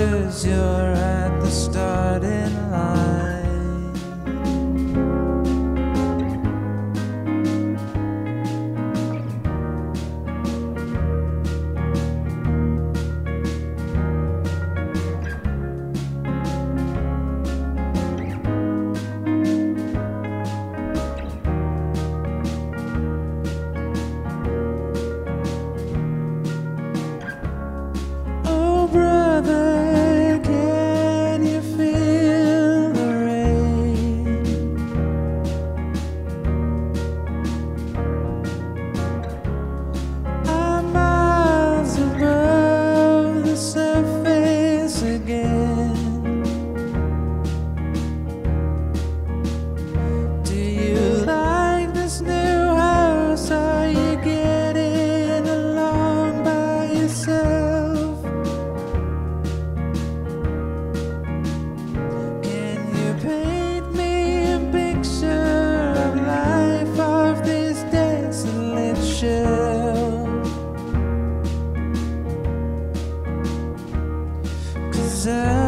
cause you're at the starting line. desert